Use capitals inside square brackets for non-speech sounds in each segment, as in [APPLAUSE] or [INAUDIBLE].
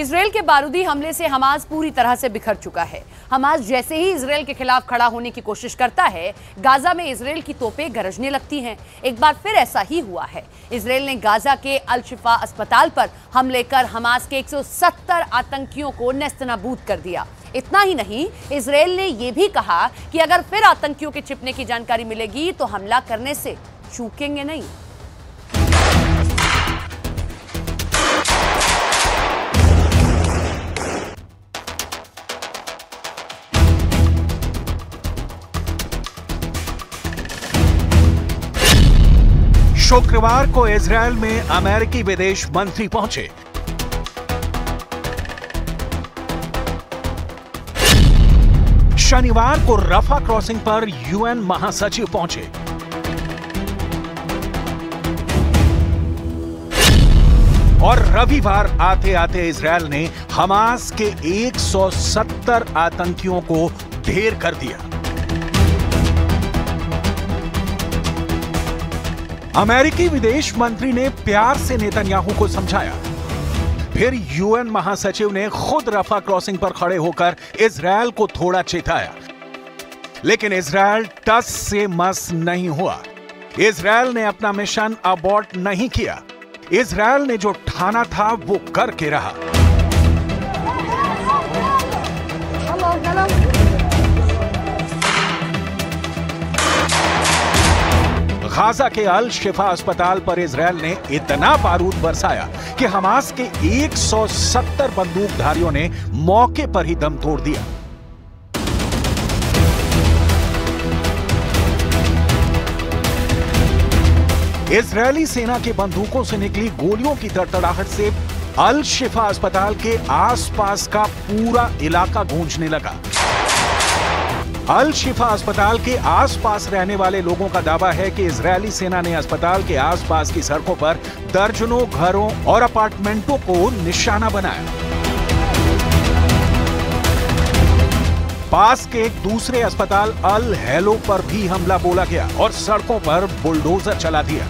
Israel के बारूदी हमले से हमास पूरी तरह से बिखर चुका है। हमास जैसे ही इसराइल के खिलाफ खड़ा होने की कोशिश करता है, गाजा में इसराइल की तोपें गरजने लगती हैं। एक बार फिर ऐसा ही हुआ है। इसराइल ने गाजा के अल शिफा अस्पताल पर हमले कर हमास के 170 आतंकियों को नेस्तनाबूद कर दिया। इतना ही नहीं, इसराइल ने यह भी कहा कि अगर फिर आतंकियों के छिपने की जानकारी मिलेगी तो हमला करने से चूकेंगे नहीं। शुक्रवार को इसराइल में अमेरिकी विदेश मंत्री पहुँचे। शनिवार को रफा क्रॉसिंग पर यूएन महासचिव पहुँचे। और रविवार आते आते इसराइल ने हमास के 170 आतंकियों को ढेर कर दिया। अमेरिकी विदेश मंत्री ने प्यार से नेतन्याहू को समझाया। फिर यूएन महासचिव ने खुद रफा क्रॉसिंग पर खड़े होकर इसराइल को थोड़ा चेताया। लेकिन इसराइल टस से मस नहीं हुआ। इसराइल ने अपना मिशन अबॉर्ट नहीं किया। इसराइल ने जो ठाना था वो करके रहा। गाजा के अल शिफा अस्पताल पर इसराइल ने इतना बारूद बरसाया कि हमास के 170 बंदूकधारियों ने मौके पर ही दम तोड़ दिया। इजरायली सेना के बंदूकों से निकली गोलियों की तड़तड़ाहट से अल शिफा अस्पताल के आसपास का पूरा इलाका गूंजने लगा। अल शिफा अस्पताल के आसपास रहने वाले लोगों का दावा है कि इजरायली सेना ने अस्पताल के आसपास की सड़कों पर दर्जनों घरों और अपार्टमेंटों को निशाना बनाया। पास के एक दूसरे अस्पताल अल हेलो पर भी हमला बोला गया और सड़कों पर बुलडोजर चला दिया।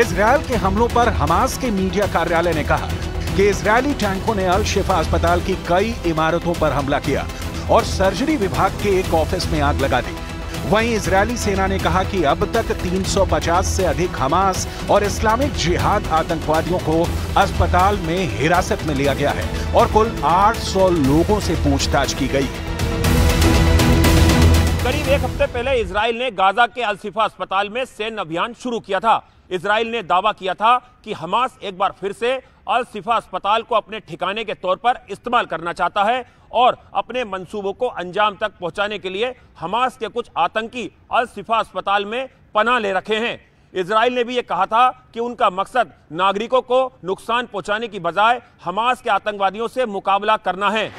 इसराइल के हमलों पर हमास के मीडिया कार्यालय ने कहा कि इसराइली टैंकों ने अल शिफा अस्पताल की कई इमारतों पर हमला किया और सर्जरी विभाग के एक ऑफ़िस में आग लगा दी। वहीं इजरायली सेना ने कहा कि अब तक 350 से अधिक हमास और इस्लामिक जिहाद आतंकवादियों को अस्पताल में हिरासत में लिया गया है और कुल 800 लोगों से पूछताछ की गई। करीब एक हफ़्ते पहले इसराइल ने गाजा के अल्सिफा अस्पताल में सैन्य अभियान शुरू किया था। इसराइल ने दावा किया था कि हमास एक बार फिर से अल सिफा अस्पताल को अपने ठिकाने के तौर पर इस्तेमाल करना चाहता है और अपने मंसूबों को अंजाम तक पहुँचाने के लिए हमास के कुछ आतंकी अल सिफा अस्पताल में पना ले रखे हैं। इसराइल ने भी ये कहा था कि उनका मकसद नागरिकों को नुकसान पहुँचाने की बजाय हमास के आतंकवादियों से मुकाबला करना है।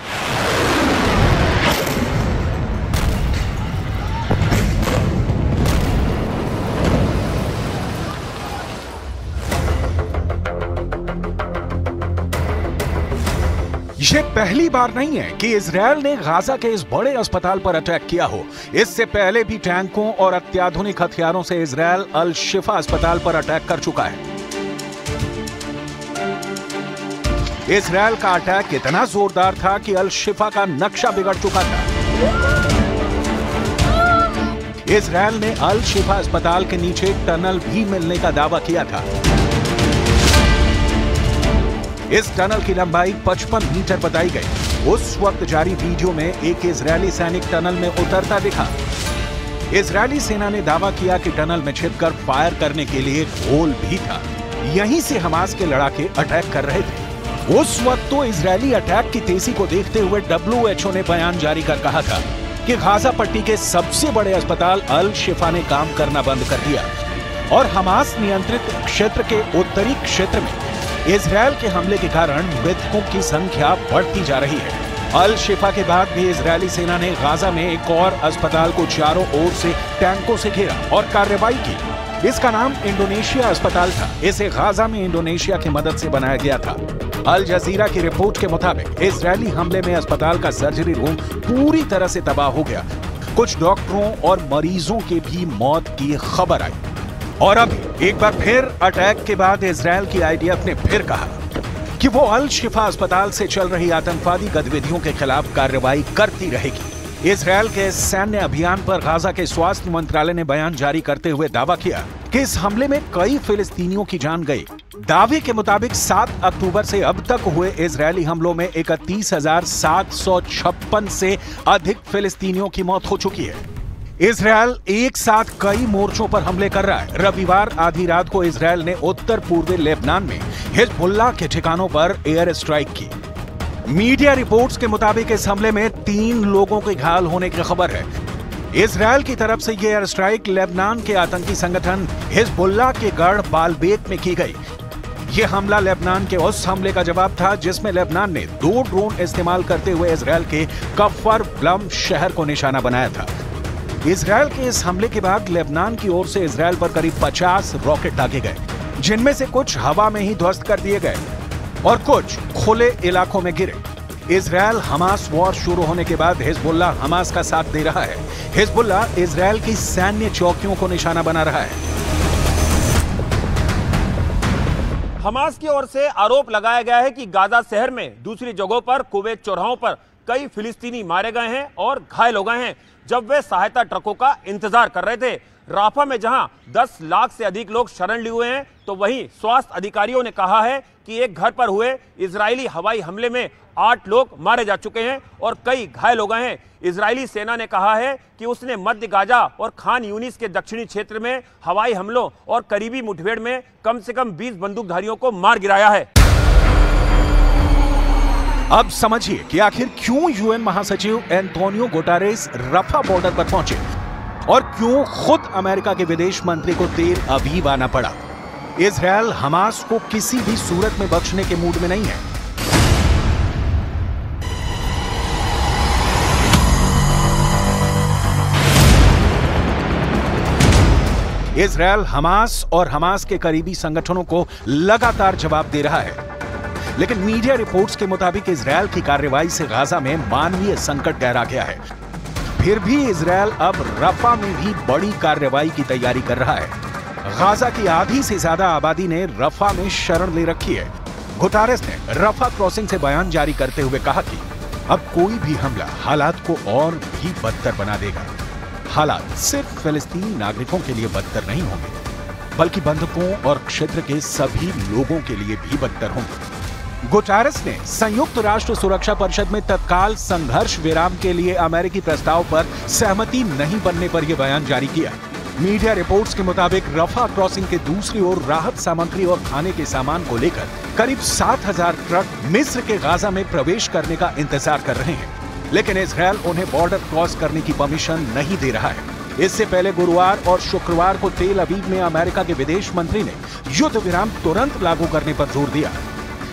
ये पहली बार नहीं है कि इसराइल ने गाजा के इस बड़े अस्पताल पर अटैक किया हो। इससे पहले भी टैंकों और अत्याधुनिक हथियारों से इसराइल अल शिफा अस्पताल पर अटैक कर चुका है। इसराइल का अटैक इतना जोरदार था कि अल शिफा का नक्शा बिगड़ चुका था। इसराइल ने अल शिफा अस्पताल के नीचे टनल भी मिलने का दावा किया था। इस टनल की लंबाई 55 मीटर बताई गई। उस वक्त जारी वीडियो में एक इजरायली सैनिक टनल में उतरता दिखा। इजरायली सेना ने दावा किया कि टनल में छिपकर फायर करने के लिए होल भी था। यहीं से हमास के लड़ाके अटैक कर रहे थे। उस वक्त तो इसराइली अटैक की तेज़ी को देखते हुए डब्ल्यूएचओ ने बयान जारी कर कहा था कि गाजा पट्टी के सबसे बड़े अस्पताल अल शिफा ने काम करना बंद कर दिया। और हमास नियंत्रित क्षेत्र के उत्तरी क्षेत्र में इसराइल के हमले के कारण मृतकों की संख्या बढ़ती जा रही है। अल शिफा के बाद भी इजरायली सेना ने गाजा में एक और अस्पताल को चारों ओर से टैंकों से घेरा और कार्रवाई की। इसका नाम इंडोनेशिया अस्पताल था। इसे गाजा में इंडोनेशिया की मदद से बनाया गया था। अल जजीरा की रिपोर्ट के मुताबिक इसराइली हमले में अस्पताल का सर्जरी रूम पूरी तरह से तबाह हो गया। कुछ डॉक्टरों और मरीजों के भी मौत की खबर आई। और अब एक बार फिर अटैक के बाद इसराइल की आईडीएफ ने फिर कहा कि वो अल शिफा अस्पताल से चल रही आतंकवादी गतिविधियों के खिलाफ कार्रवाई करती रहेगी। इसराइल के सैन्य अभियान पर गाजा के स्वास्थ्य मंत्रालय ने बयान जारी करते हुए दावा किया कि इस हमले में कई फिलिस्तीनियों की जान गई। दावे के मुताबिक 7 अक्टूबर से अब तक हुए इसराइली हमलों में इकतीस से अधिक फिलिस्तीनियों की मौत हो चुकी है। इसराइल एक साथ कई मोर्चों पर हमले कर रहा है। रविवार आधी रात को इसराइल ने उत्तर पूर्वी लेबनान में हिजबुल्ला के ठिकानों पर एयर स्ट्राइक की। मीडिया रिपोर्ट्स के मुताबिक इस हमले में तीन लोगों के घायल होने की खबर है। इसराइल की तरफ़ से यह एयर स्ट्राइक लेबनान के आतंकी संगठन हिजबुल्ला के गढ़ बालबेक में की गई। यह हमला लेबनान के उस हमले का जवाब था जिसमें लेबनान ने दो ड्रोन इस्तेमाल करते हुए इसराइल के कफर ब्लम शहर को निशाना बनाया था। इसराइल के इस हमले के बाद लेबनान की ओर से इसराइल पर करीब 50 रॉकेट दागे गए, जिनमें से कुछ हवा में ही ध्वस्त कर दिए गए और कुछ खुले इलाकों में गिरे। इसराइल हमास वॉर शुरू होने के बाद हिजबुल्ला हमास का साथ दे रहा है। हिजबुल्ला इसराइल की सैन्य चौकियों को निशाना बना रहा है। हमास की ओर से आरोप लगाया गया है कि गाजा शहर में दूसरी जगहों पर कुवैत चौराहों पर कई फिलिस्तीनी मारे गए हैं और घायल हो गए हैं। जब वे सहायता ट्रकों का इंतज़ार कर रहे थे, राफा में जहाँ 10 लाख से अधिक लोग शरण लिए हुए हैं तो वहीं स्वास्थ्य अधिकारियों ने कहा है कि एक घर पर हुए इजरायली हवाई हमले में आठ लोग मारे जा चुके हैं और कई घायल हो गए हैं। इजरायली सेना ने कहा है कि उसने मध्य गाजा और खान यूनिस के दक्षिणी क्षेत्र में हवाई हमलों और करीबी मुठभेड़ में कम से कम 20 बंदूकधारियों को मार गिराया है। अब समझिए कि आखिर क्यों यूएन महासचिव एंटोनियो गोटारेस रफा बॉर्डर पर पहुँचे? और क्यों खुद अमेरिका के विदेश मंत्री को तेल अभी आना पड़ा? इसराइल हमास को किसी भी सूरत में बख्शने के मूड में नहीं है। इसराइल हमास और हमास के करीबी संगठनों को लगातार जवाब दे रहा है। लेकिन मीडिया रिपोर्ट्स के मुताबिक इसराइल की कार्रवाई से गाजा में मानवीय संकट गहरा गया है। फिर भी इसराइल अब रफा में भी बड़ी कार्रवाई की तैयारी कर रहा है। गाजा की आधी से ज़्यादा आबादी ने रफा में शरण ले रखी है। गुटारेस ने रफा क्रॉसिंग से बयान जारी करते हुए कहा कि अब कोई भी हमला हालात को और भी बदतर बना देगा। हालात सिर्फ़ फिलिस्तीनी नागरिकों के लिए बदतर नहीं होंगे, बल्कि बंधकों और क्षेत्र के सभी लोगों के लिए भी बदतर होंगे। गुटारेस ने संयुक्त राष्ट्र सुरक्षा परिषद में तत्काल संघर्ष विराम के लिए अमेरिकी प्रस्ताव पर सहमति नहीं बनने पर यह बयान जारी किया। मीडिया रिपोर्ट्स के मुताबिक रफा क्रॉसिंग के दूसरी ओर राहत सामग्री और खाने के सामान को लेकर करीब 7000 ट्रक मिस्र के गाजा में प्रवेश करने का इंतज़ार कर रहे हैं। लेकिन इसराइल उन्हें बॉर्डर क्रॉस करने की परमिशन नहीं दे रहा है। इससे पहले गुरुवार और शुक्रवार को तेल अबीब में अमेरिका के विदेश मंत्री ने युद्ध विराम तुरंत लागू करने पर ज़ोर दिया।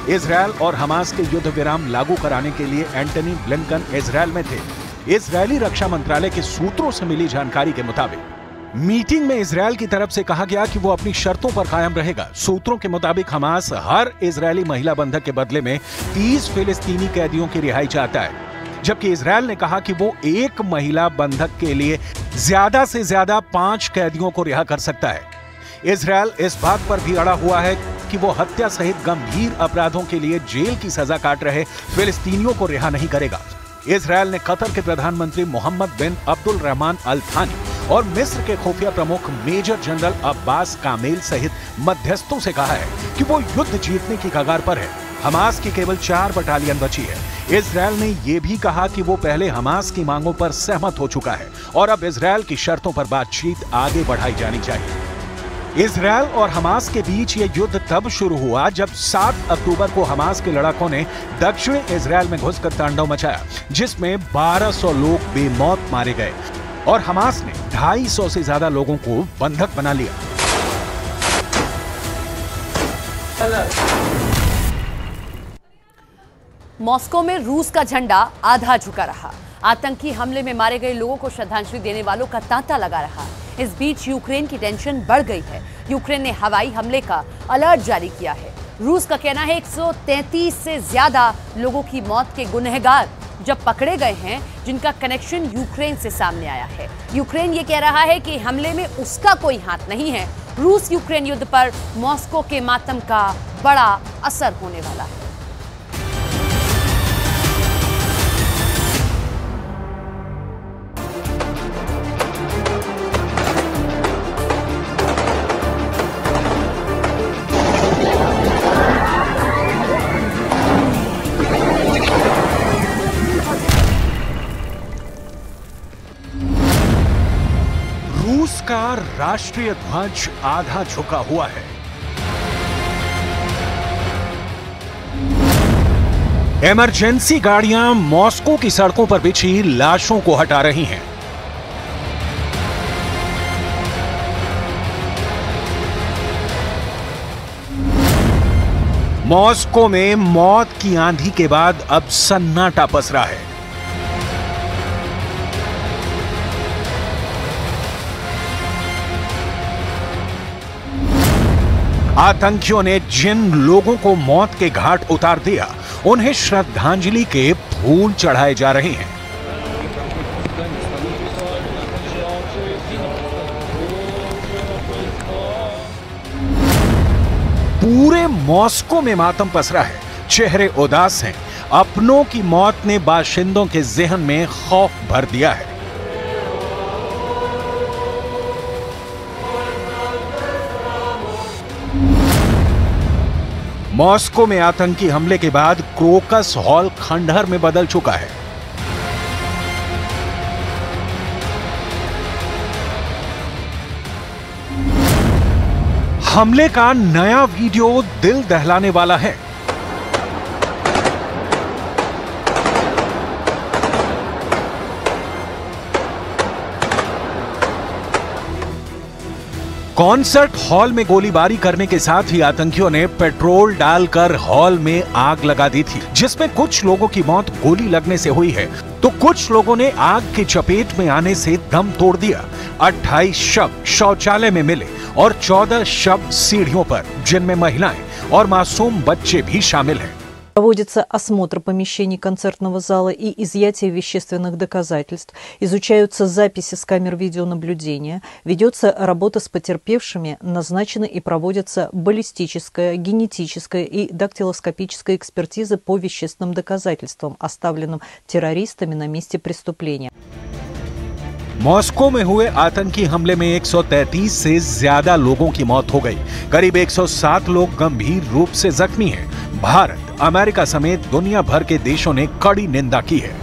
इसराइल और हमास के युद्ध विराम लागू कराने के लिए एंटनी ब्लिंकन इसराइल में थे। इसराइली रक्षा मंत्रालय के सूत्रों से मिली जानकारी के मुताबिक, मीटिंग में इसराइल की तरफ़ से कहा गया कि वो अपनी शर्तों पर कायम रहेगा। सूत्रों के मुताबिक, हमास हर इसराइली महिला बंधक के बदले में 30 फिलिस्तीनी कैदियों की रिहाई चाहता है, जबकि इसराइल ने कहा कि वो एक महिला बंधक के लिए ज़्यादा से ज़्यादा पाँच कैदियों को रिहा कर सकता है। इसराइल इस बात पर भी अड़ा हुआ है कि वो हत्या सहित गंभीर अपराधों के लिए जेल की सजा काट रहे फिलिस्तीनियों को रिहा नहीं करेगा। इसराइल ने कतर के प्रधानमंत्री मोहम्मद बिन अब्दुल रहमान अल थानी और मिस्र के खुफिया प्रमुख मेजर जनरल अब्बास कामेल सहित मध्यस्थों से कहा है कि वो युद्ध जीतने की कगार पर है। हमास की केवल चार बटालियन बची है। इसराइल ने यह भी कहा कि वो पहले हमास की मांगों पर सहमत हो चुका है और अब इसराइल की शर्तों पर बातचीत आगे बढ़ाई जानी चाहिए। इसराइल और हमास के बीच ये युद्ध तब शुरू हुआ जब 7 अक्टूबर को हमास के लड़ाकों ने दक्षिण इसराइल में घुसकर तांडव मचाया, जिसमें 1200 लोग बेमौत मारे गए और हमास ने 250 से ज़्यादा लोगों को बंधक बना लिया। मॉस्को में रूस का झंडा आधा झुका रहा। आतंकी हमले में मारे गए लोगों को श्रद्धांजलि देने वालों का तांता लगा रहा। इस बीच यूक्रेन की टेंशन बढ़ गई है। यूक्रेन ने हवाई हमले का अलर्ट जारी किया है। रूस का कहना है 133 से ज़्यादा लोगों की मौत के गुनहगार जब पकड़े गए हैं, जिनका कनेक्शन यूक्रेन से सामने आया है। यूक्रेन ये कह रहा है कि हमले में उसका कोई हाथ नहीं है। रूस यूक्रेन युद्ध पर मॉस्को के मातम का बड़ा असर होने वाला है। का राष्ट्रीय ध्वज आधा झुका हुआ है। इमरजेंसी गाड़ियाँ मॉस्को की सड़कों पर बिछी लाशों को हटा रही हैं। मॉस्को में मौत की आंधी के बाद अब सन्नाटा पसरा है। आतंकियों ने जिन लोगों को मौत के घाट उतार दिया, उन्हें श्रद्धांजलि के फूल चढ़ाए जा रहे हैं। पूरे मॉस्को में मातम पसरा है। चेहरे उदास हैं। अपनों की मौत ने बाशिंदों के जहन में खौफ भर दिया है। मॉस्को में आतंकी हमले के बाद क्रोकस हॉल खंडहर में बदल चुका है। हमले का नया वीडियो दिल दहलाने वाला है। कॉन्सर्ट हॉल में गोलीबारी करने के साथ ही आतंकियों ने पेट्रोल डालकर हॉल में आग लगा दी थी, जिसमें कुछ लोगों की मौत गोली लगने से हुई है। तो कुछ लोगों ने आग की चपेट में आने से दम तोड़ दिया। 28 शव शौचालय में मिले और 14 शव सीढ़ियों पर, जिनमें महिलाएँ और मासूम बच्चे भी शामिल हैं। Проводится осмотр помещений концертного зала и изъятие вещественных доказательств. Изучаются записи с камер видеонаблюдения. Ведется работа с потерпевшими. Назначены и проводятся баллистическая, генетическая и дактилоскопическая экспертизы по вещественным доказательствам, оставленным террористами на месте преступления. मॉस्को में हुए आतंकी हमले में 133 से ज़्यादा लोगों की मौत हो गई। करीब 107 लोग गंभीर रूप से जख्मी हैं। भारत, अमेरिका समेत दुनिया भर के देशों ने कड़ी निंदा की है।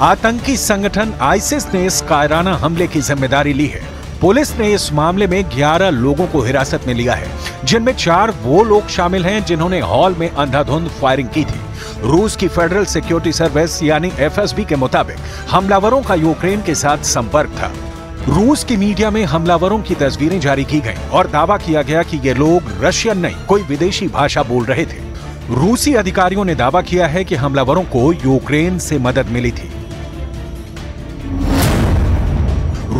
आतंकी संगठन आईसिस ने इस कायराना हमले की ज़िम्मेदारी ली है। पुलिस ने इस मामले में 11 लोगों को हिरासत में लिया है, जिनमें चार वो लोग शामिल हैं जिन्होंने हॉल में अंधाधुंध फायरिंग की थी। रूस की फेडरल सिक्योरिटी सर्विस, यानी एफएसबी के मुताबिक, हमलावरों का यूक्रेन के साथ संपर्क था। रूस की मीडिया में हमलावरों की तस्वीरें जारी की गईं और दावा किया गया कि ये लोग रशियन नहीं, कोई विदेशी भाषा बोल रहे थे। रूसी अधिकारियों ने दावा किया है कि हमलावरों को यूक्रेन से मदद मिली थी।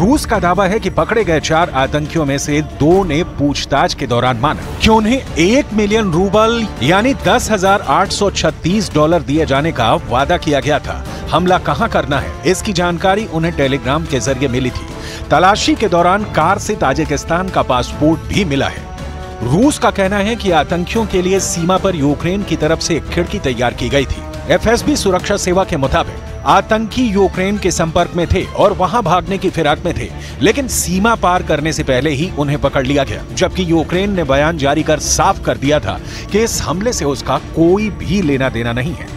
रूस का दावा है कि पकड़े गए चार आतंकियों में से दो ने पूछताछ के दौरान माना। कि उन्हें एक मिलियन रूबल, यानी दस हज़ार आठ सौ छत्तीस डॉलर दिए जाने का वादा किया गया था। हमला कहाँ करना है? इसकी जानकारी उन्हें टेलीग्राम के ज़रिए मिली थी। तलाशी के दौरान कार से ताजिकिस्तान का पासपोर्ट भी मिला है। रूस का कहना है कि आतंकियों के लिए सीमा पर यूक्रेन की तरफ़ से एक खिड़की तैयार की गई थी। एफएसबी सुरक्षा सेवा के मुताबिक आतंकी यूक्रेन के संपर्क में थे और वहां भागने की फिराक में थे लेकिन सीमा पार करने से पहले ही उन्हें पकड़ लिया गया जबकि यूक्रेन ने बयान जारी कर साफ कर दिया था कि इस हमले से उसका कोई भी लेना देना नहीं है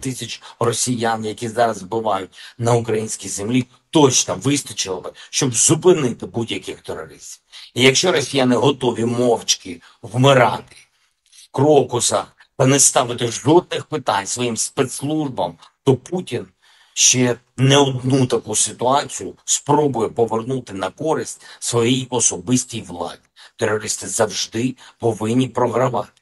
тисяч росіян, які зараз вбивають на українській землі, точно вистачило би, щоб зупинити будь-яких терористів. І якщо росіяни готові мовчки вмирати в крокусах Та не ставити жодних питань своїм спецслужбам, то Путін ще не одну таку ситуацію спробує повернути на користь своїй особистій владі. Терористи завжди повинні програвати.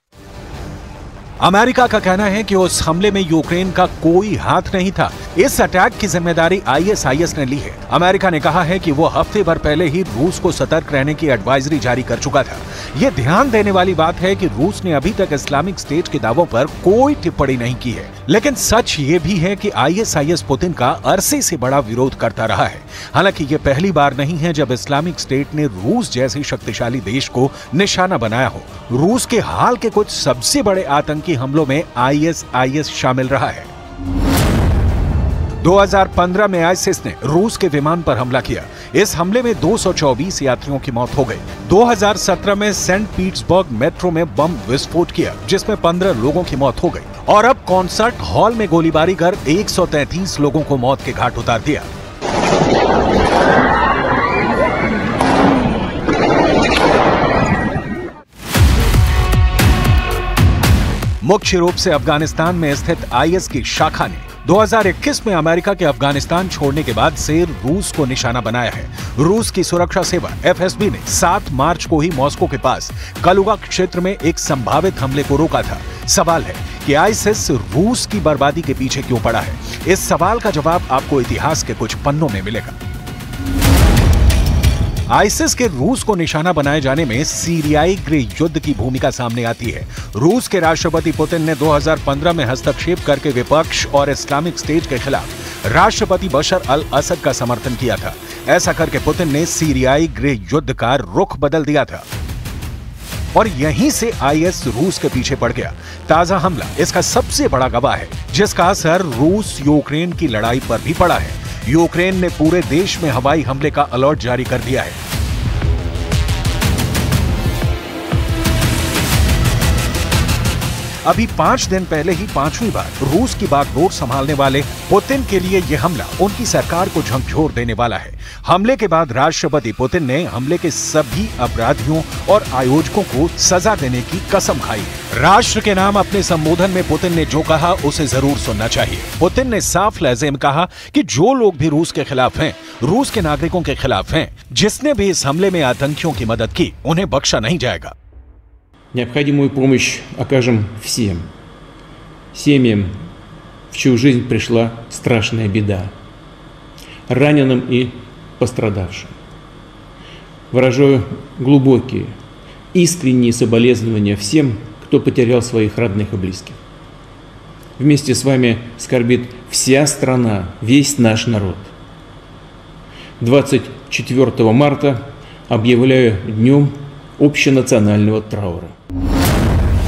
अमेरिका का कहना है कि उस हमले में यूक्रेन का कोई हाथ नहीं था। इस अटैक की ज़िम्मेदारी आईएसआईएस ने ली है। अमेरिका ने कहा है कि वो हफ़्ते भर पहले ही रूस को सतर्क रहने की एडवाइजरी जारी कर चुका था। ये ध्यान देने वाली बात है कि रूस ने अभी तक इस्लामिक स्टेट के दावों पर कोई टिप्पणी नहीं की है। लेकिन सच ये भी है कि आईएसआईएस पुतिन का अरसे से बड़ा विरोध करता रहा है। हालाँकि ये पहली बार नहीं है जब इस्लामिक स्टेट ने रूस जैसे शक्तिशाली देश को निशाना बनाया हो। रूस के हाल के कुछ सबसे बड़े आतंकी हमलों में आईएसआईएस शामिल रहा है। 2015 में आईसिस ने रूस के विमान पर हमला किया। इस हमले में 224 यात्रियों की मौत हो गई। 2017 में सेंट पीटर्सबर्ग मेट्रो में बम विस्फोट किया, जिसमें 15 लोगों की मौत हो गई। और अब कॉन्सर्ट हॉल में गोलीबारी कर 133 लोगों को मौत के घाट उतार दिया। मुख्य रूप से अफ़गानिस्तान में स्थित आईएस की शाखा ने 2021 में अमेरिका के अफ़गानिस्तान छोड़ने के बाद से रूस को निशाना बनाया है। रूस की सुरक्षा सेवा एफएसबी ने 7 मार्च को ही मॉस्को के पास कलुगा क्षेत्र में एक संभावित हमले को रोका था। सवाल है कि आईसिस रूस की बर्बादी के पीछे क्यों पड़ा है? इस सवाल का जवाब आपको इतिहास के कुछ पन्नों में मिलेगा। आईसिस के रूस को निशाना बनाए जाने में सीरियाई गृह युद्ध की भूमिका सामने आती है। रूस के राष्ट्रपति पुतिन ने 2015 में हस्तक्षेप करके विपक्ष और इस्लामिक स्टेट के खिलाफ राष्ट्रपति बशर अल असद का समर्थन किया था। ऐसा करके पुतिन ने सीरियाई गृह युद्ध का रुख बदल दिया था। और यहीं से आईएस रूस के पीछे पड़ गया। ताज़ा हमला, इसका सबसे बड़ा गवाह है, जिसका असर रूस यूक्रेन की लड़ाई पर भी पड़ा है। यूक्रेन ने पूरे देश में हवाई हमले का अलर्ट जारी कर दिया है। अभी पाँच दिन पहले ही पांचवी बार रूस की बागडोर संभालने वाले पुतिन के लिए यह हमला उनकी सरकार को झकझोर देने वाला है। हमले के बाद राष्ट्रपति पुतिन ने हमले के सभी अपराधियों और आयोजकों को सजा देने की कसम खाई। राष्ट्र के नाम अपने संबोधन में पुतिन ने जो कहा, उसे ज़रूर सुनना चाहिए। पुतिन ने साफ़ लहजे में कहा कि जो लोग भी रूस के खिलाफ हैं, रूस के नागरिकों के खिलाफ हैं, जिसने भी इस हमले में आतंकियों की मदद की, उन्हें बख्शा नहीं जाएगा। Необходимую помощь окажем всем. Семьям, в чью жизнь пришла страшная беда. Раненым и пострадавшим. Выражаю глубокие, искренние соболезнования всем, кто потерял своих родных и близких. Вместе с вами скорбит вся страна, весь наш народ. 24 марта объявляю днем общенационального траура.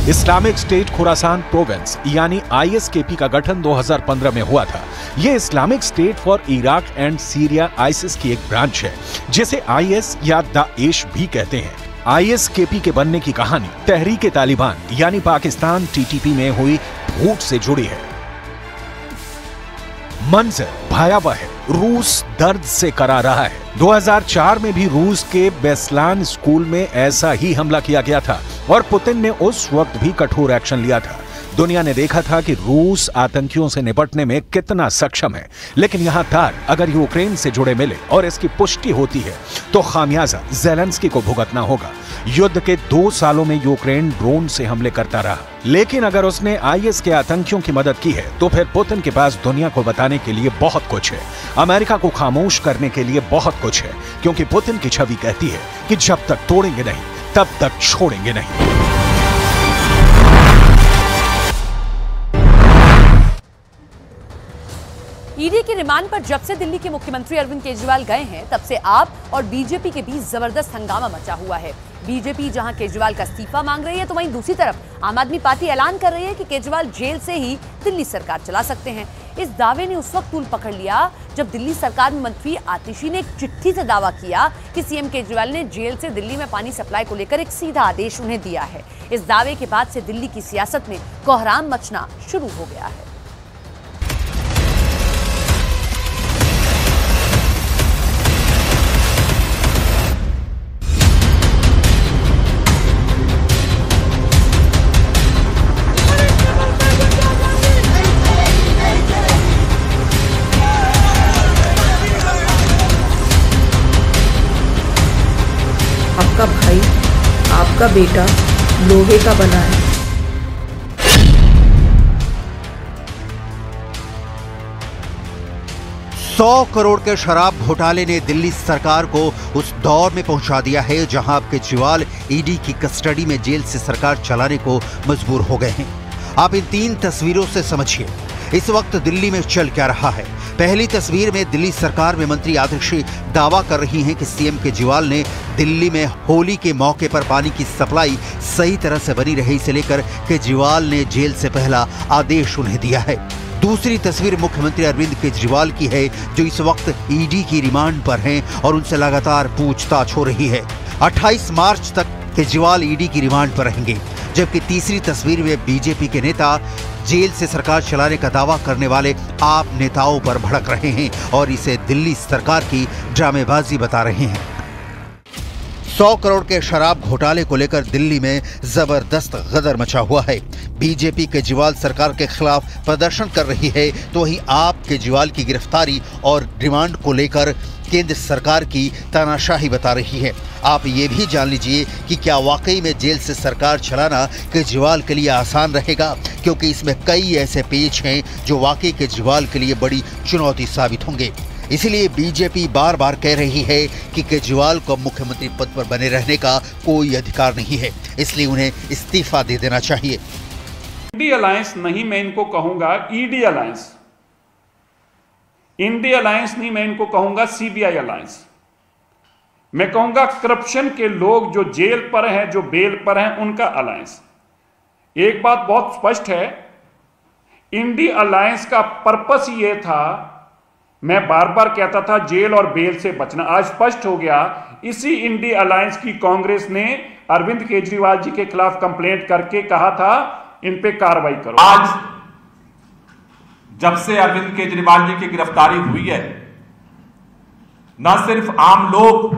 इस्लामिक स्टेट खुरासान प्रोविंस, यानी आईएसकेपी का गठन 2015 में हुआ था। यह Islamic State for Iraq and Syria ISIS की एक ब्रांच है, जिसे आईएस या दाएश भी कहते हैं। आईएसकेपी के बनने की कहानी तहरीक तालिबान यानी पाकिस्तान टीटीपी में हुई भूट से जुड़ी है। मंजर भयावह है। रूस दर्द से करा रहा है। 2004 में भी रूस के बेस्लान स्कूल में ऐसा ही हमला किया गया था और पुतिन ने उस वक्त भी कठोर एक्शन लिया था। दुनिया ने देखा था कि रूस आतंकियों से निपटने में कितना सक्षम है। लेकिन यहाँ तार अगर यूक्रेन से जुड़े मिले और इसकी पुष्टि होती है तो खामियाजा जेलेंस्की को भुगतना होगा। युद्ध के दो सालों में यूक्रेन ड्रोन से हमले करता रहा। लेकिन अगर उसने आईएस के आतंकियों की मदद की है तो फिर पुतिन के पास दुनिया को बताने के लिए बहुत कुछ है। अमेरिका को खामोश करने के लिए बहुत कुछ है, क्योंकि पुतिन की छवि कहती है कि जब तक तोड़ेंगे नहीं, तब तक छोड़ेंगे नहीं। ईडी के रिमांड पर जब से दिल्ली के मुख्यमंत्री अरविंद केजरीवाल गए हैं, तब से आप और बीजेपी के बीच ज़बरदस्त हंगामा मचा हुआ है। बीजेपी, जहाँ केजरीवाल का इस्तीफा मांग रही है तो वहीं दूसरी तरफ़ आम आदमी पार्टी ऐलान कर रही है कि केजरीवाल जेल से ही दिल्ली सरकार चला सकते हैं। इस दावे ने उस वक्त तूल पकड़ लिया जब दिल्ली सरकार में मंत्री आतिशी ने एक चिट्ठी से दावा किया कि सीएम केजरीवाल ने जेल से दिल्ली में पानी सप्लाई को लेकर एक सीधा आदेश उन्हें दिया है। इस दावे के बाद से दिल्ली की सियासत में कोहराम मचना शुरू हो गया है। आपका बेटा लोहे का बना है। सौ करोड़ के शराब घोटाले ने दिल्ली सरकार को उस दौर में पहुँचा दिया है, जहाँ अब केजरीवाल ईडी की कस्टडी में जेल से सरकार चलाने को मजबूर हो गए हैं। आप इन तीन तस्वीरों से समझिए। इस वक्त दिल्ली में चल क्या रहा है? पहली तस्वीर में दिल्ली सरकार में मंत्री आदर्शी दावा कर रही हैं कि सीएम केजरीवाल ने दिल्ली में होली के मौके पर पानी की सप्लाई सही तरह से बनी रहे, इसे लेकर केजरीवाल ने जेल से पहला आदेश उन्हें दिया है। दूसरी तस्वीर मुख्यमंत्री अरविंद केजरीवाल की है, जो इस वक्त ईडी की रिमांड पर हैं और उनसे लगातार पूछताछ हो रही है। 28 मार्च तक केजरीवाल ईडी की रिमांड पर रहेंगे। जबकि तीसरी तस्वीर में बीजेपी के नेता जेल से सरकार चलाने का दावा करने वाले आप नेताओं पर भड़क रहे हैं और इसे दिल्ली सरकार की ड्रामेबाजी बता रहे हैं। सौ करोड़ के शराब घोटाले को लेकर दिल्ली में ज़बरदस्त गदर मचा हुआ है। बीजेपी केजरीवाल सरकार के खिलाफ प्रदर्शन कर रही है तो वहीं आप केजरीवाल की गिरफ्तारी और डिमांड को लेकर केंद्र सरकार की तानाशाही बता रही है। आप ये भी जान लीजिए कि क्या वाकई में जेल से सरकार चलाना केजरीवाल के लिए आसान रहेगा? क्योंकि इसमें कई ऐसे पेज हैं जो वाकई केजरीवाल के लिए बड़ी चुनौती साबित होंगे। इसीलिए बीजेपी बार बार कह रही है कि केजरीवाल को मुख्यमंत्री पद पर बने रहने का कोई अधिकार नहीं है। इसलिए उन्हें इस्तीफा दे देना चाहिए। इंडी अलायंस नहीं, मैं इनको कहूँगा ईडी अलायंस। इंडी अलायंस नहीं, मैं इनको कहूँगा सीबीआई अलायंस। मैं कहूँगा करप्शन के लोग जो जेल पर हैं, जो बेल पर हैं, उनका अलायंस। एक बात बहुत स्पष्ट है इंडी अलायंस का पर्पस ये था, मैं बार बार कहता था जेल और बेल से बचना। आज स्पष्ट हो गया, इसी इंडी अलायंस की कांग्रेस ने अरविंद केजरीवाल जी के खिलाफ कंप्लेंट करके कहा था, इन पे कार्रवाई करो। आज जब से अरविंद केजरीवाल जी की गिरफ्तारी हुई है, न सिर्फ़ आम लोग,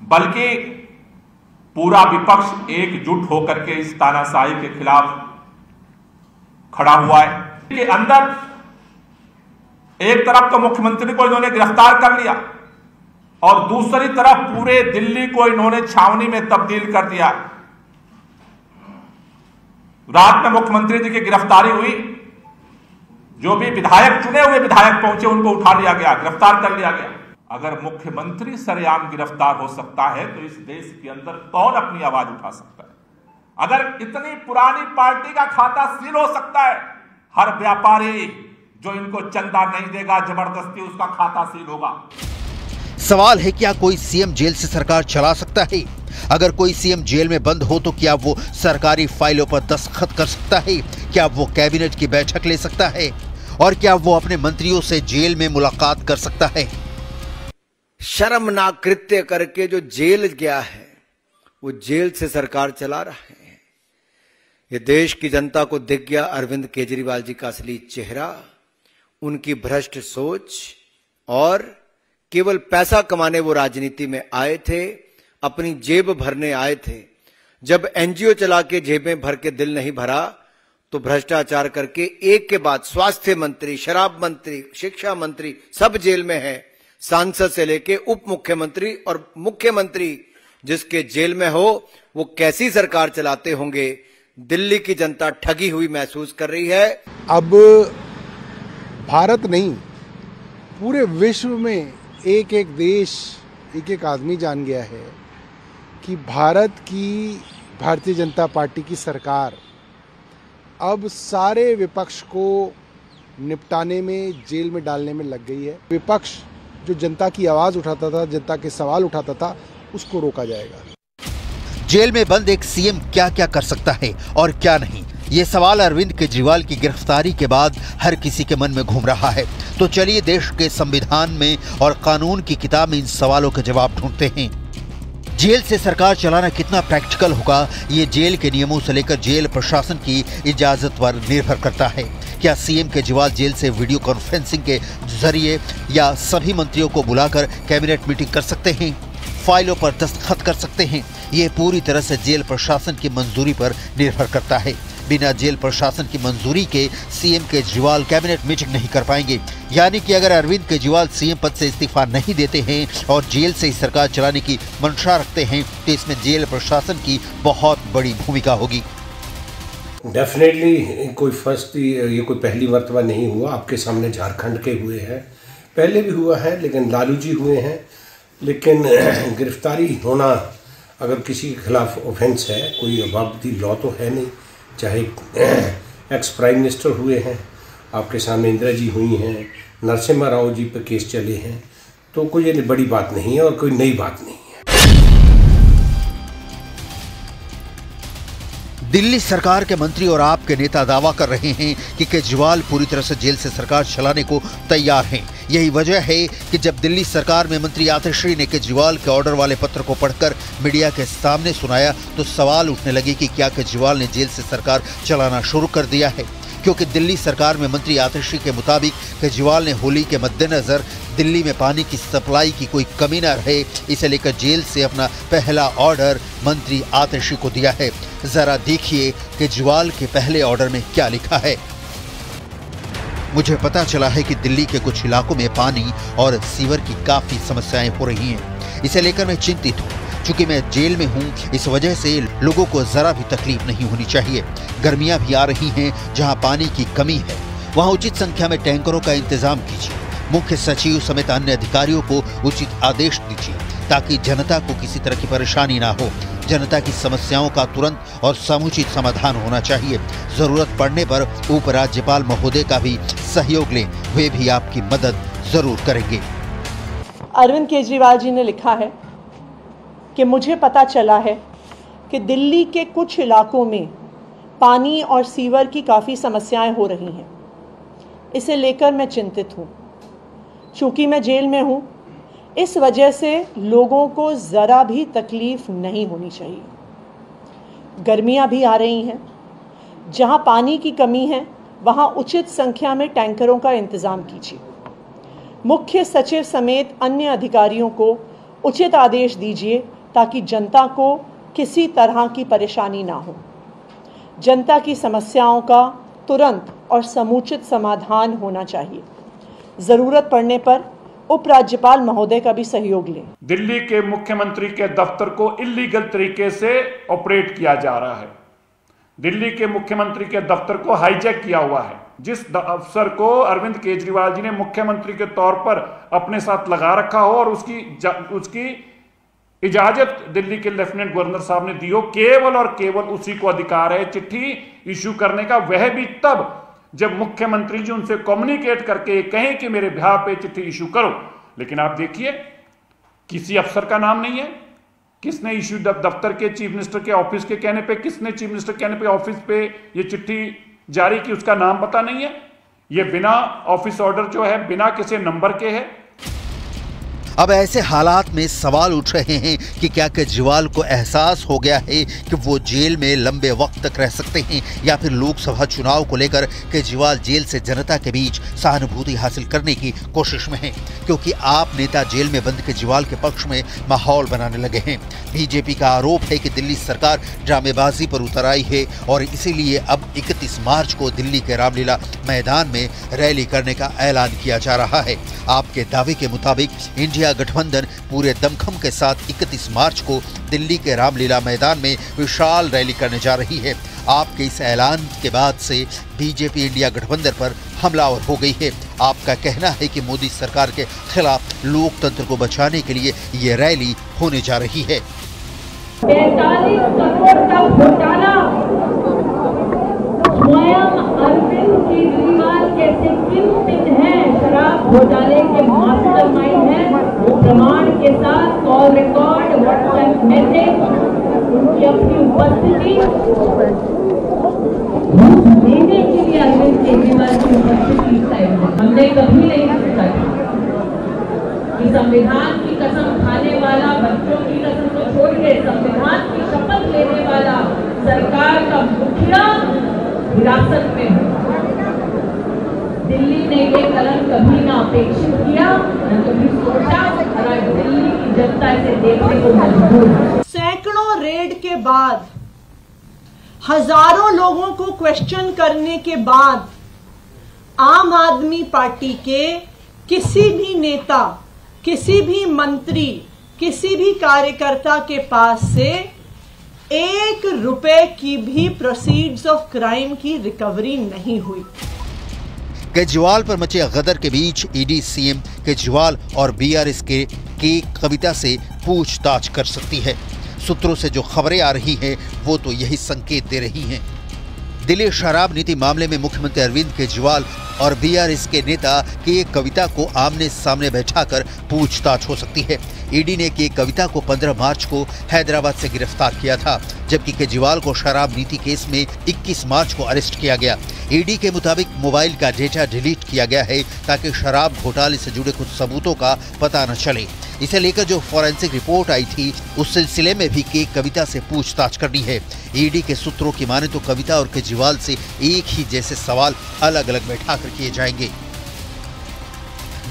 बल्कि पूरा विपक्ष एकजुट होकर के इस तानाशाही के खिलाफ खड़ा हुआ है। के अंदर एक तरफ़ तो मुख्यमंत्री को इन्होंने गिरफ़्तार कर लिया और दूसरी तरफ़ पूरे दिल्ली को इन्होंने छावनी में तब्दील कर दिया। रात में मुख्यमंत्री जी की गिरफ्तारी हुई। जो भी विधायक चुने हुए विधायक पहुँचे, उनको उठा लिया गया, गिरफ़्तार कर लिया गया। अगर मुख्यमंत्री सरेआम गिरफ़्तार हो सकता है तो इस देश के अंदर कौन अपनी आवाज़ उठा सकता है? अगर इतनी पुरानी पार्टी का खाता सील हो सकता है, हर व्यापारी जो इनको चंदा नहीं देगा, ज़बरदस्ती उसका खाता सील होगा। सवाल है, क्या कोई सीएम जेल से सरकार चला सकता है? अगर कोई सीएम जेल में बंद हो तो क्या वो सरकारी फाइलों पर दस्तखत कर सकता है? क्या वो कैबिनेट की बैठक ले सकता है? और क्या वो अपने मंत्रियों से जेल में मुलाकात कर सकता है? शर्मनाक कृत्य करके जो जेल गया है, वो जेल से सरकार चला रहा है। ये देश की जनता को दिख गया अरविंद केजरीवाल जी का असली चेहरा, उनकी भ्रष्ट सोच, और केवल पैसा कमाने वो राजनीति में आए थे, अपनी जेब भरने आए थे। जब एनजीओ चला के जेबें भर के दिल नहीं भरा तो भ्रष्टाचार करके एक के बाद स्वास्थ्य मंत्री, शराब मंत्री, शिक्षा मंत्री सब जेल में है। सांसद से लेके उप मुख्यमंत्री और मुख्यमंत्री जिसके जेल में हो, वो कैसी सरकार चलाते होंगे? दिल्ली की जनता ठगी हुई महसूस कर रही है। अब भारत नहीं, पूरे विश्व में एक एक देश एक एक आदमी जान गया है कि भारत की, भारतीय जनता पार्टी की सरकार अब सारे विपक्ष को निपटाने में, जेल में डालने में लग गई है। विपक्ष जो जनता की आवाज़ उठाता था, जनता के सवाल उठाता था, उसको रोका जाएगा। जेल में बंद एक सीएम क्या क्या कर सकता है और क्या नहीं? ये सवाल अरविंद केजरीवाल की गिरफ्तारी के बाद हर किसी के मन में घूम रहा है। तो चलिए देश के संविधान में और कानून की किताब में इन सवालों के जवाब ढूंढते हैं। जेल से सरकार चलाना कितना प्रैक्टिकल होगा, ये जेल के नियमों से लेकर जेल प्रशासन की इजाज़त पर निर्भर करता है। क्या सीएम केजरीवाल जेल से वीडियो कॉन्फ्रेंसिंग के ज़रिए या सभी मंत्रियों को बुलाकर कैबिनेट मीटिंग कर सकते हैं? फाइलों पर दस्तखत कर सकते हैं। ये पूरी तरह से जेल प्रशासन की मंजूरी पर निर्भर करता है। बिना जेल प्रशासन की मंजूरी के सीएम केजरीवाल कैबिनेट मीटिंग नहीं कर पाएँगे। यानी कि अगर अरविंद केजरीवाल सीएम पद से इस्तीफा नहीं देते हैं और जेल से ही सरकार चलाने की मंशा रखते हैं तो इसमें जेल प्रशासन की बहुत बड़ी भूमिका होगी। डेफिनेटली कोई फ़र्स्ट ये कोई पहली मरतबा नहीं हुआ। आपके सामने झारखंड के हुए हैं। पहले भी हुआ है, लेकिन लालू जी हुए हैं। लेकिन, [CLEARS THROAT] गिरफ्तारी होना अगर किसी के खिलाफ ऑफेंस है, कोई अबाबती लॉ तो है नहीं। चाहे एक्स प्राइम मिनिस्टर हुए हैं, आपके सामने इंदिरा जी हुई हैं, नरसिम्हा राव जी पर केस चले हैं तो कोई ये बड़ी बात नहीं है और कोई नई बात नहीं दिल्ली सरकार के मंत्री और आपके नेता दावा कर रहे हैं कि केजरीवाल पूरी तरह से जेल से सरकार चलाने को तैयार हैं। यही वजह है कि जब दिल्ली सरकार में मंत्री आतिश्री ने केजरीवाल के ऑर्डर वाले पत्र को पढ़कर मीडिया के सामने सुनाया तो सवाल उठने लगे कि क्या केजरीवाल ने जेल से सरकार चलाना शुरू कर दिया है? क्योंकि दिल्ली सरकार में मंत्री आतिशी के मुताबिक केजरीवाल ने होली के मद्देनजर दिल्ली में पानी की सप्लाई की कोई कमी न रहे, इसे लेकर जेल से अपना पहला ऑर्डर मंत्री आतिशी को दिया है। जरा देखिए केजरीवाल के पहले ऑर्डर में क्या लिखा है। मुझे पता चला है कि दिल्ली के कुछ इलाकों में पानी और सीवर की काफ़ी समस्याएँ हो रही हैं। इसे लेकर मैं चिंतित हूँ। चूँकि मैं जेल में हूँ, इस वजह से लोगों को जरा भी तकलीफ़ नहीं होनी चाहिए। गर्मियाँ भी आ रही हैं, जहाँ पानी की कमी है। वहाँ उचित संख्या में टैंकरों का इंतज़ाम कीजिए। मुख्य सचिव समेत अन्य अधिकारियों को उचित आदेश दीजिए, ताकि जनता को किसी तरह की परेशानी ना हो। जनता की समस्याओं का तुरंत और समुचित समाधान होना चाहिए। ज़रूरत पड़ने पर उपराज्यपाल महोदय का भी सहयोग लें, वे भी आपकी मदद ज़रूर करेंगे। अरविंद केजरीवाल जी ने लिखा है कि मुझे पता चला है कि दिल्ली के कुछ इलाकों में पानी और सीवर की काफ़ी समस्याएँ हो रही हैं। इसे लेकर मैं चिंतित हूँ। चूँकि मैं जेल में हूँ, इस वजह से लोगों को ज़रा भी तकलीफ़ नहीं होनी चाहिए। गर्मियाँ भी आ रही हैं। जहाँ पानी की कमी है, वहाँ उचित संख्या में टैंकरों का इंतज़ाम कीजिए। मुख्य सचिव समेत अन्य अधिकारियों को उचित आदेश दीजिए ताकि जनता को किसी तरह की परेशानी ना हो। जनता की समस्याओं का तुरंत और समुचित समाधान होना चाहिए। ज़रूरत पड़ने पर उपराज्यपाल महोदय का भी सहयोग लें। दिल्ली के मुख्यमंत्री के दफ्तर को इलीगल तरीके से ऑपरेट किया जा रहा है। दिल्ली के मुख्यमंत्री के दफ्तर को हाईजैक किया हुआ है। जिस अफसर को अरविंद केजरीवाल जी ने मुख्यमंत्री के तौर पर अपने साथ लगा रखा हो और उसकी उसकी इजाज़त दिल्ली के लेफ्टिनेंट गवर्नर साहब ने दी हो, केवल और केवल उसी को अधिकार है। चिट्ठी इश्यू करने का वह भी तब जब मुख्यमंत्री जी उनसे कम्युनिकेट करके कहें कि मेरे ब्याह पे चिट्ठी इशू करो। लेकिन आप देखिए, किसी अफसर का नाम नहीं है। किसने इशू दफ्तर के चीफ मिनिस्टर के ऑफ़िस के कहने पे, किसने चीफ मिनिस्टर कहने पे ऑफ़िस पे ये चिट्ठी जारी की, उसका नाम पता नहीं है। ये बिना ऑफ़िस ऑर्डर जो है, बिना किसी नंबर के है। अब ऐसे हालात में सवाल उठ रहे हैं कि क्या केजरीवाल को एहसास हो गया है कि वो जेल में लंबे वक्त तक रह सकते हैं या फिर लोकसभा चुनाव को लेकर केजरीवाल जेल से जनता के बीच सहानुभूति हासिल करने की कोशिश में हैं? क्योंकि आप नेता जेल में बंद केजरीवाल के पक्ष में माहौल बनाने लगे हैं। बीजेपी का आरोप है कि दिल्ली सरकार ड्रामेबाजी पर उतर आई है और इसीलिए अब इकतीस मार्च को दिल्ली के रामलीला मैदान में रैली करने का ऐलान किया जा रहा है। आपके दावे के मुताबिक इंडिया गठबंधन पूरे दमखम के साथ 31 मार्च को दिल्ली के रामलीला मैदान में विशाल रैली करने जा रही है। आपके इस ऐलान के बाद से बीजेपी इंडिया गठबंधन पर हमलावर हो गई है। आपका कहना है कि मोदी सरकार के खिलाफ लोकतंत्र को बचाने के लिए ये रैली होने जा रही है। स्वयं अरविंद केजरीवाल कैसे किन शराब घोटाले के मास्टरमाइंड हैं। वो प्रमाण के साथ कॉल रिकॉर्ड, व्हाट्सएप मैसेज, उनकी अपनी उपस्थिति देने के लिए अरविंद केजरीवाल की उपस्थिति हमने कभी नहीं सोचा कि संविधान की कसम खाने वाला, बच्चों की कसम को छोड़ के संविधान की शपथ लेने वाला सरकार का मुखिया हिरासत में हो। दिल्ली ने ये कलम कभी ना अपेक्षित किया, न कभी सोचा और आज दिल्ली की जनता इसे देखने को मजबूर सैकड़ों रेड के बाद, हज़ारों लोगों को क्वेश्चन करने के बाद, आम आदमी पार्टी के किसी भी नेता, किसी भी मंत्री, किसी भी कार्यकर्ता के पास से एक रुपए की भी प्रोसीड्स ऑफ़ क्राइम की रिकवरी नहीं हुई। केजरीवाल पर मचे गदर के बीच ईडी, सीएम केजरीवाल और बीआरएस के के कविता से पूछताछ कर सकती है। सूत्रों से जो खबरें आ रही हैं, वो तो यही संकेत दे रही हैं। दिल्ली शराब नीति मामले में मुख्यमंत्री अरविंद केजरीवाल और बीआरएस के नेता के कविता को आमने सामने बैठाकर पूछताछ हो सकती है। ईडी ने के कविता को 15 मार्च को हैदराबाद से गिरफ़्तार किया था, जबकि केजरीवाल को शराब नीति केस में 21 मार्च को अरेस्ट किया गया। ईडी के मुताबिक मोबाइल का डेटा डिलीट किया गया है, ताकि शराब घोटाले से जुड़े कुछ सबूतों का पता न चले। इसे लेकर जो फॉरेंसिक रिपोर्ट आई थी, उस सिलसिले में भी के कविता से पूछताछ करनी है। ईडी के सूत्रों की माने तो कविता और केजरीवाल से एक ही जैसे सवाल अलग अलग बैठा कर किए जाएँगे।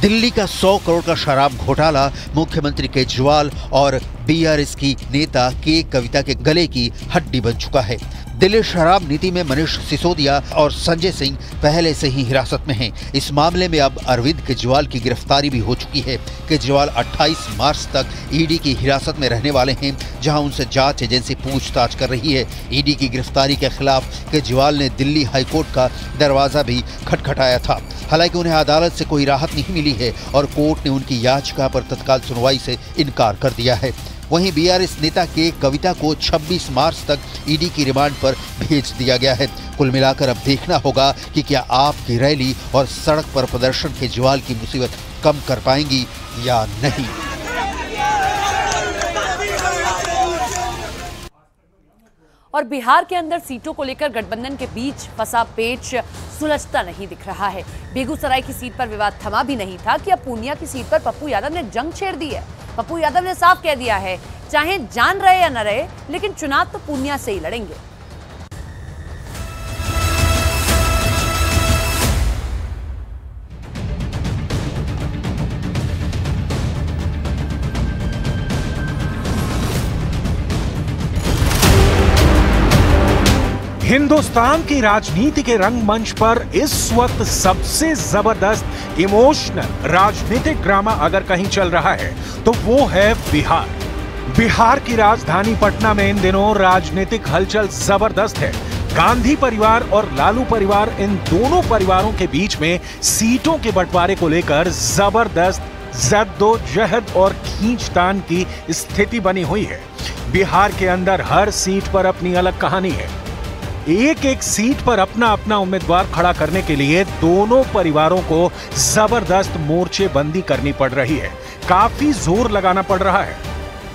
दिल्ली का 100 करोड़ का शराब घोटाला, मुख्यमंत्री केजरीवाल और बीआरएस की नेता के कविता के गले की हड्डी बन चुका है। दिल्ली शराब नीति में मनीष सिसोदिया और संजय सिंह पहले से ही हिरासत में हैं। इस मामले में अब अरविंद केजरीवाल की गिरफ्तारी भी हो चुकी है। केजरीवाल 28 मार्च तक ईडी की हिरासत में रहने वाले हैं, जहाँ उनसे जाँच एजेंसी पूछताछ कर रही है। ईडी की गिरफ्तारी के खिलाफ केजरीवाल ने दिल्ली हाईकोर्ट का दरवाज़ा भी खटखटाया था। हालाँकि उन्हें अदालत से कोई राहत नहीं मिली है और कोर्ट ने उनकी याचिका पर तत्काल सुनवाई से इनकार कर दिया है। वहीं बीआरएस नेता के कविता को 26 मार्च तक ईडी की रिमांड पर भेज दिया गया है। कुल मिलाकर अब देखना होगा कि क्या आपकी रैली और सड़क पर प्रदर्शन केजरीवाल की मुसीबत कम कर पाएँगी या नहीं। और बिहार के अंदर सीटों को लेकर गठबंधन के बीच फंसा पेच, सुलझता नहीं दिख रहा है। बेगूसराय की सीट पर विवाद थमा भी नहीं था कि अब पूर्णिया की सीट पर पप्पू यादव ने जंग छेड़ दी है। पप्पू यादव ने साफ़ कह दिया है, चाहे जान रहे या न रहे, लेकिन चुनाव तो पूर्णिया से ही लड़ेंगे। हिंदुस्तान की राजनीति के रंगमंच पर इस वक्त सबसे ज़बरदस्त इमोशनल राजनीतिक ड्रामा अगर कहीं चल रहा है तो वो है बिहार। बिहार की राजधानी पटना में इन दिनों राजनीतिक हलचल ज़बरदस्त है। गांधी परिवार और लालू परिवार इन दोनों परिवारों के बीच में सीटों के बंटवारे को लेकर ज़बरदस्त जद्दोजहद और खींचतान की स्थिति बनी हुई है। बिहार के अंदर हर सीट पर अपनी अलग कहानी है। एक एक सीट पर अपना अपना उम्मीदवार खड़ा करने के लिए दोनों परिवारों को ज़बरदस्त मोर्चेबंदी करनी पड़ रही है। काफ़ी ज़ोर लगाना पड़ रहा है।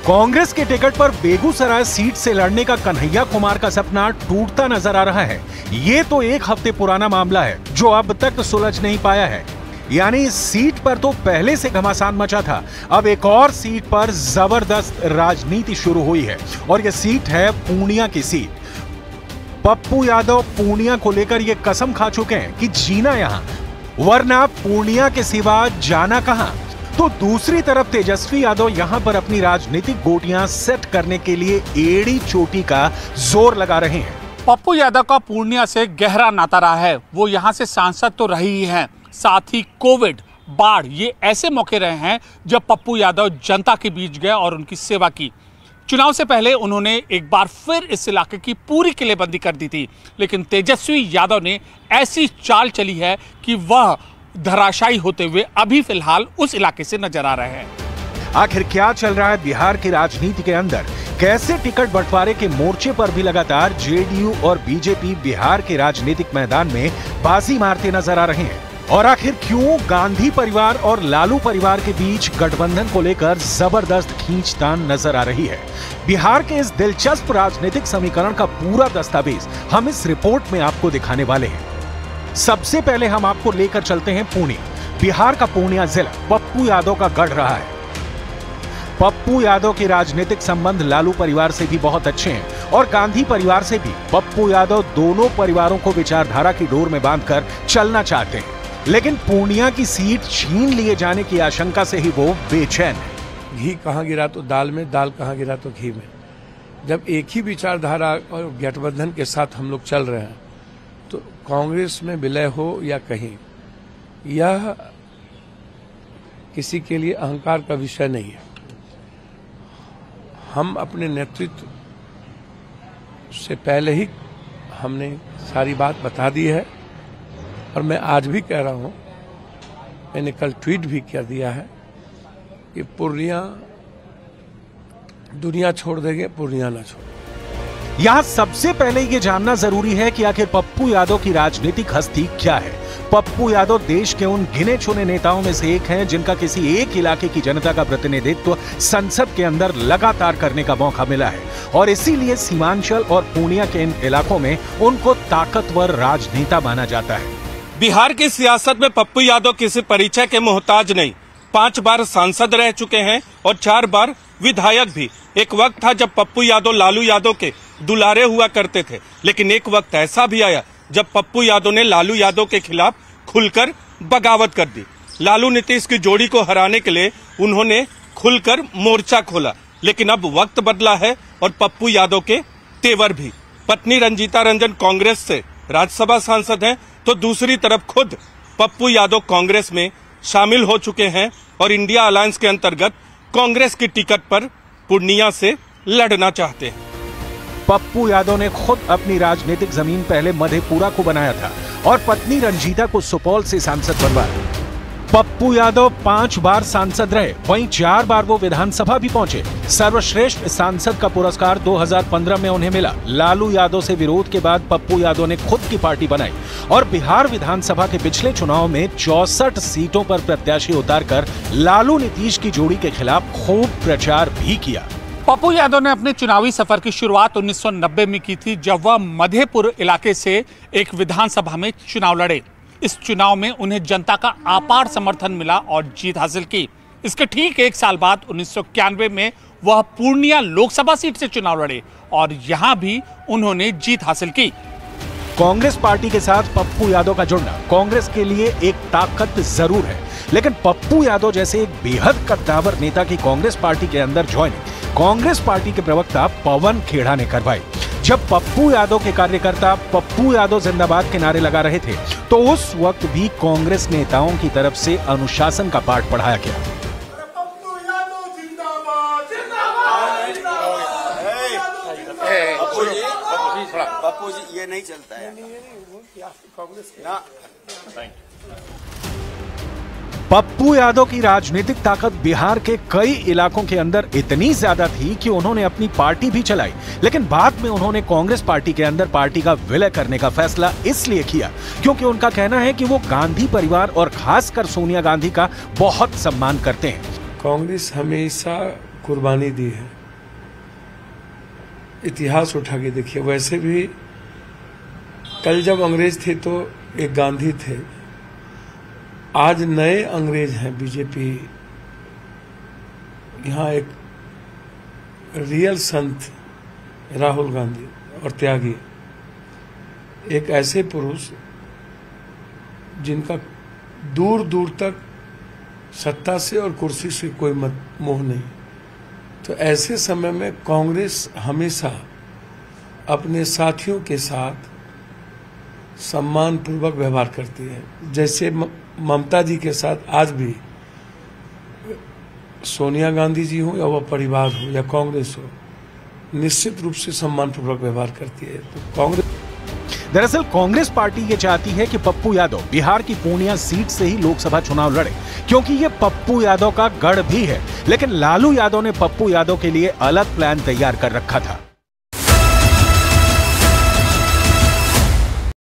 कांग्रेस के टिकट पर बेगूसराय सीट से लड़ने का कन्हैया कुमार का सपना टूटता नज़र आ रहा है। ये तो एक हफ़्ते पुराना मामला है, जो अब तक सुलझ नहीं पाया है। यानी इस सीट पर तो पहले से घमासान मचा था। अब एक और सीट पर ज़बरदस्त राजनीति शुरू हुई है और यह सीट है पूर्णिया की सीट। पप्पू यादव पूर्णिया को लेकर ये कसम खा चुके हैं कि जीना यहाँ। वरना पूर्णिया के सिवा जाना कहाँ? तो दूसरी तरफ़ तेजस्वी यादव यहाँ पर अपनी राजनीतिक गोटियाँ सेट करने के लिए एड़ी चोटी का ज़ोर लगा रहे हैं। पप्पू यादव का पूर्णिया से गहरा नाता रहा है। वो यहाँ से सांसद तो रही ही हैं। साथ ही कोविड, बाढ़, ये ऐसे मौके रहे हैं जब पप्पू यादव जनता के बीच गए और उनकी सेवा की। चुनाव से पहले उन्होंने एक बार फिर इस इलाके की पूरी किलेबंदी कर दी थी, लेकिन तेजस्वी यादव ने ऐसी चाल चली है कि वह धराशायी होते हुए अभी फ़िलहाल उस इलाके से नज़र आ रहे हैं। आखिर क्या चल रहा है बिहार की राजनीति के अंदर? कैसे टिकट बंटवारे के मोर्चे पर भी लगातार जेडीयू और बीजेपी बिहार के राजनीतिक मैदान में बाजी मारते नज़र आ रहे हैं? और आखिर क्यों गांधी परिवार और लालू परिवार के बीच गठबंधन को लेकर ज़बरदस्त खींचतान नज़र आ रही है? बिहार के इस दिलचस्प राजनीतिक समीकरण का पूरा दस्तावेज़ हम इस रिपोर्ट में आपको दिखाने वाले हैं। सबसे पहले हम आपको लेकर चलते हैं पुणे। बिहार का पूर्णिया जिला पप्पू यादव का गढ़ रहा है। पप्पू यादव के राजनीतिक संबंध लालू परिवार से भी बहुत अच्छे हैं और गांधी परिवार से भी पप्पू यादव दोनों परिवारों को विचारधारा की डोर में बांधकर चलना चाहते हैं। लेकिन पूर्णिया की सीट छीन लिए जाने की आशंका से ही वो बेचैन है। घी कहाँ गिरा तो दाल में, दाल कहाँ गिरा तो घी में। जब एक ही विचारधारा और गठबंधन के साथ हम लोग चल रहे हैं तो कांग्रेस में विलय हो या कहीं, यह किसी के लिए अहंकार का विषय नहीं है। हम अपने नेतृत्व से पहले ही हमने सारी बात बता दी है। और मैं आज भी कह रहा हूँ, मैंने कल ट्वीट भी कर दिया है कि पूर्णिया दुनिया छोड़ देंगे, पूर्णिया ना छोड़। यहाँ सबसे पहले ये जानना ज़रूरी है कि आखिर पप्पू यादव की राजनीतिक हस्ती क्या है। पप्पू यादव देश के उन गिने चुने नेताओं में से एक हैं, जिनका किसी एक इलाके की जनता का प्रतिनिधित्व संसद के अंदर लगातार करने का मौका मिला है। और इसीलिए सीमांचल और पूर्णिया के इन इलाकों में उनको ताकतवर राजनेता माना जाता है। बिहार की सियासत में पप्पू यादव किसी परिचय के मोहताज नहीं। पाँच बार सांसद रह चुके हैं और चार बार विधायक भी। एक वक्त था जब पप्पू यादव लालू यादव के दुलारे हुआ करते थे, लेकिन एक वक्त ऐसा भी आया जब पप्पू यादव ने लालू यादव के खिलाफ खुलकर बगावत कर दी। लालू नीतीश की जोड़ी को हराने के लिए उन्होंने खुलकर मोर्चा खोला, लेकिन अब वक्त बदला है और पप्पू यादव के तेवर भी। पत्नी रंजीता रंजन कांग्रेस से राज्यसभा सांसद हैं तो दूसरी तरफ़ खुद पप्पू यादव कांग्रेस में शामिल हो चुके हैं और इंडिया अलायंस के अंतर्गत कांग्रेस की टिकट पर पूर्णिया से लड़ना चाहते हैं। पप्पू यादव ने खुद अपनी राजनीतिक ज़मीन पहले मधेपुरा को बनाया था और पत्नी रंजीता को सुपौल से सांसद बनवाया। पप्पू यादव पाँच बार सांसद रहे, वहीं चार बार वो विधानसभा भी पहुँचे। सर्वश्रेष्ठ सांसद का पुरस्कार 2015 में उन्हें मिला। लालू यादव से विरोध के बाद पप्पू यादव ने खुद की पार्टी बनाई और बिहार विधानसभा के पिछले चुनाव में चौसठ सीटों पर प्रत्याशी उतारकर लालू नीतीश की जोड़ी के खिलाफ खूब प्रचार भी किया। पप्पू यादव ने अपने चुनावी सफ़र की शुरुआत 1990 में की थी, जब वह मधेपुर इलाके से एक विधानसभा में चुनाव लड़े। इस चुनाव में उन्हें जनता का आपार समर्थन मिला और जीत हासिल की। इसके ठीक एक साल बाद उन्नीस सौ इक्यानवे में वह पूर्णिया लोकसभा सीट से चुनाव लड़े और यहाँ भी उन्होंने जीत हासिल की। कांग्रेस पार्टी के साथ पप्पू यादव का जुड़ना। कांग्रेस के लिए एक ताकत ज़रूर है। लेकिन पप्पू यादव जैसे एक बेहद कद्दावर नेता की कांग्रेस पार्टी के अंदर ज्वाइनिंग कांग्रेस पार्टी के प्रवक्ता पवन खेड़ा ने करवाई। जब पप्पू यादव के कार्यकर्ता पप्पू यादव जिंदाबाद के नारे लगा रहे थे तो उस वक्त भी कांग्रेस नेताओं की तरफ़ से अनुशासन का पाठ पढ़ाया गया। पप्पू जी ये नहीं चलता है। ना। पप्पू यादव की राजनीतिक ताकत बिहार के कई इलाकों के अंदर इतनी ज़्यादा थी कि उन्होंने अपनी पार्टी भी चलाई। लेकिन बाद में उन्होंने कांग्रेस पार्टी के अंदर पार्टी का विलय करने का फैसला इसलिए किया क्योंकि उनका कहना है कि वो गांधी परिवार और खासकर सोनिया गांधी का बहुत सम्मान करते हैं। कांग्रेस हमेशा कुर्बानी दी है। इतिहास उठा के देखिए वैसे भी कल जब अंग्रेज़ थे तो एक गांधी थे। आज नए अंग्रेज़ हैं बीजेपी। यहाँ एक रियल संत राहुल गांधी और त्यागी। एक ऐसे पुरुष जिनका दूर दूर तक सत्ता से और कुर्सी से कोई मत, मोह नहीं। तो ऐसे समय में कांग्रेस हमेशा अपने साथियों के साथ सम्मान पूर्वक व्यवहार करती है। जैसे ममता जी के साथ आज भी सोनिया गांधी जी हो या वह परिवार हो या कांग्रेस हो, निश्चित रूप से सम्मान पूर्वक व्यवहार करती है। तो कांग्रेस दरअसल कांग्रेस पार्टी ये चाहती है कि पप्पू यादव बिहार की पूर्णिया सीट से ही लोकसभा चुनाव लड़े, क्योंकि ये पप्पू यादव का गढ़ भी है। लेकिन लालू यादव ने पप्पू यादव के लिए अलग प्लान तैयार कर रखा था।